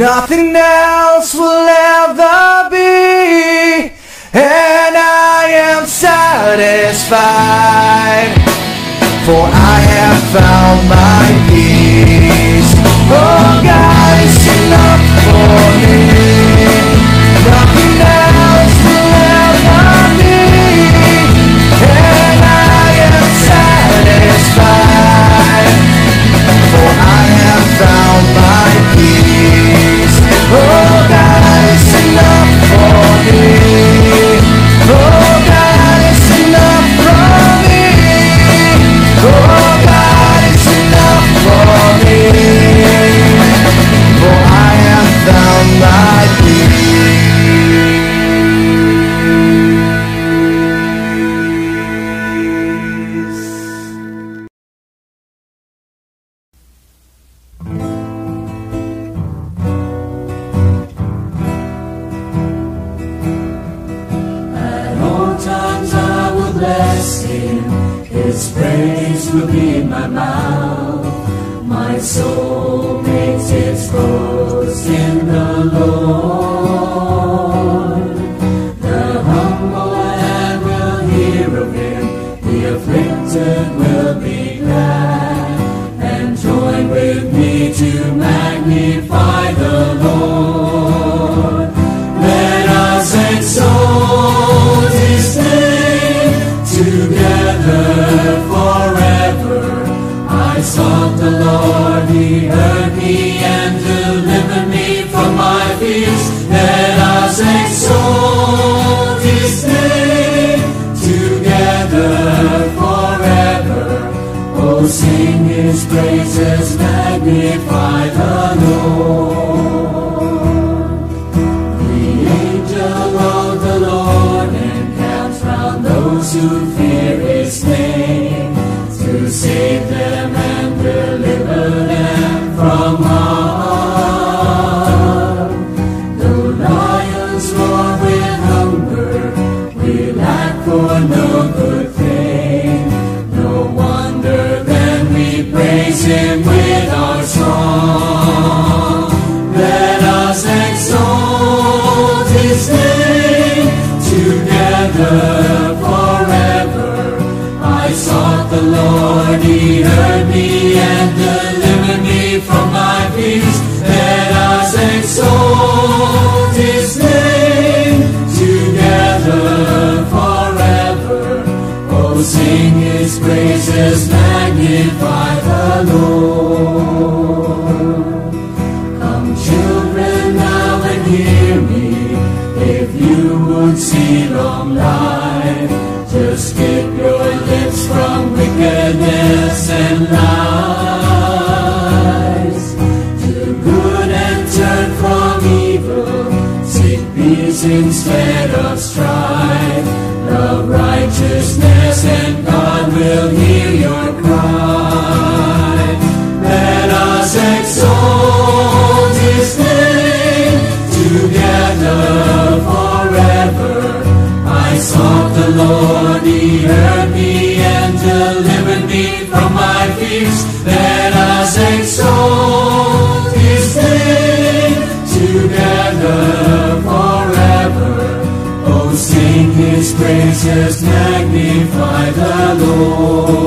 Nothing His praise will be my mouth. My soul makes its boast in the Lord. He heard me and delivered me from my fears. Let I exalt his name together forever. Oh, sing his praises, magnify instead of strife. Love righteousness and God will hear your cry. Lord.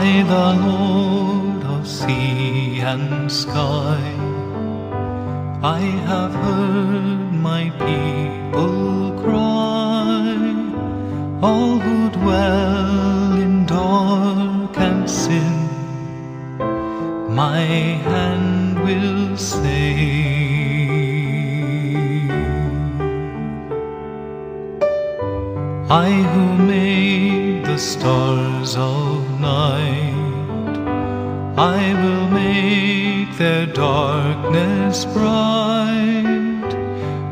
I, the Lord of sea and sky, I have heard my people cry, all who dwell in dark and sin, my hand I who made the stars of night, I will make their darkness bright.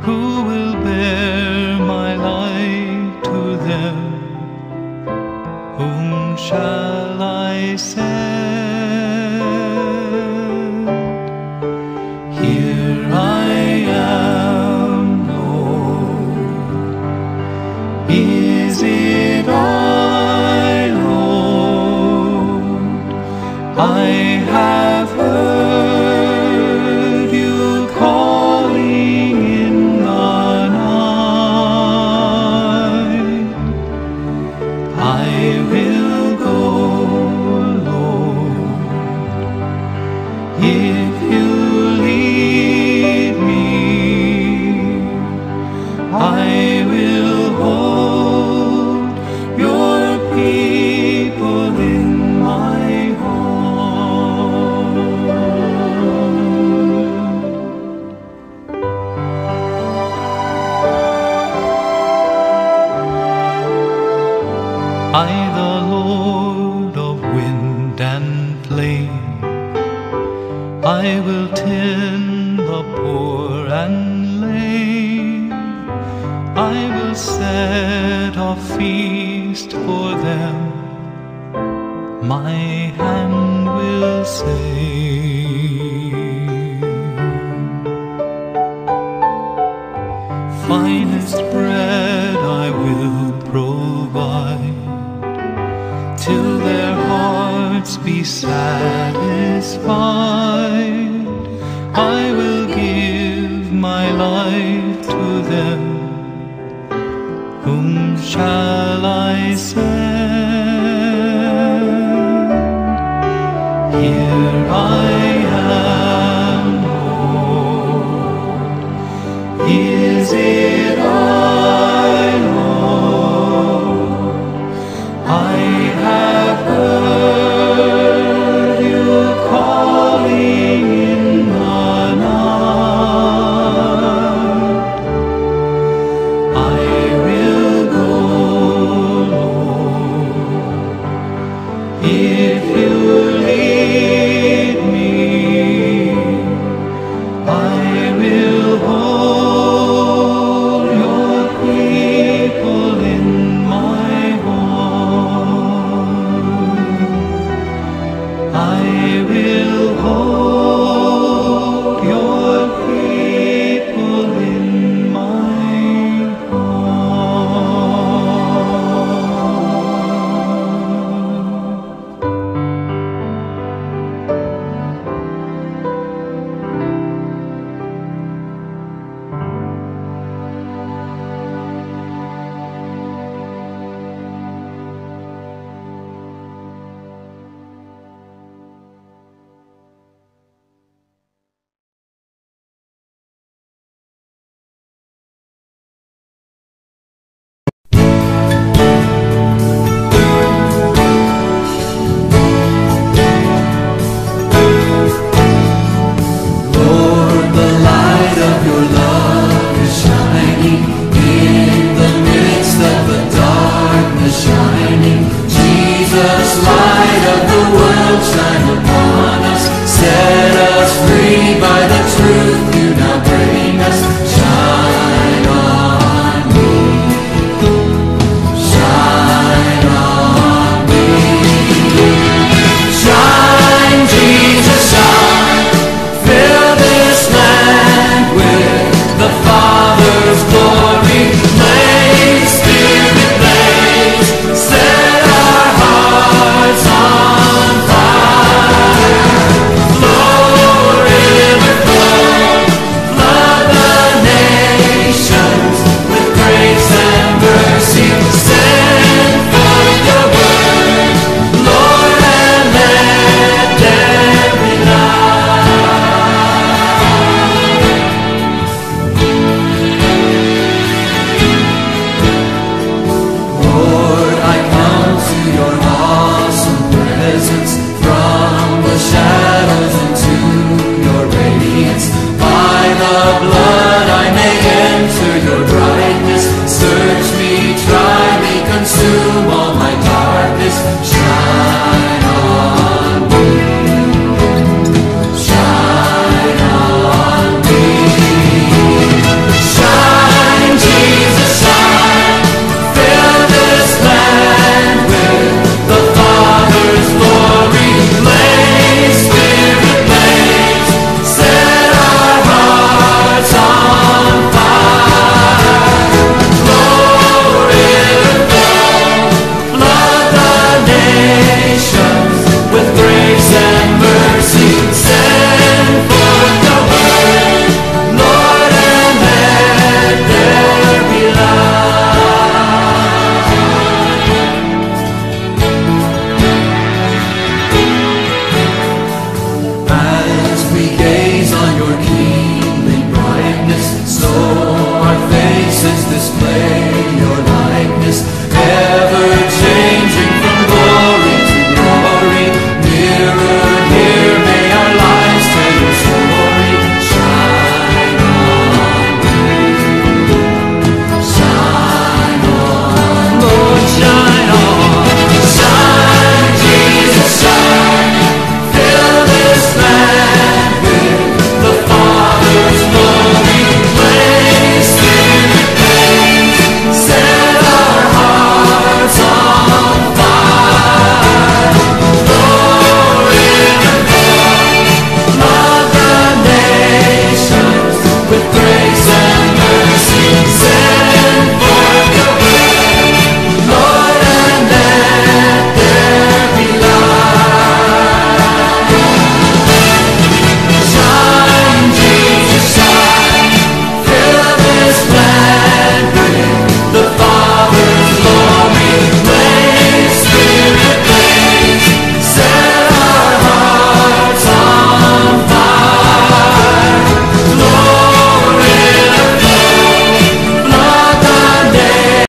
Who will bear my light to them? Whom shall I send? I, the Lord of wind and flame, I will tend the poor and lame. I will set a feast for them. My hand will save. Be satisfied. I will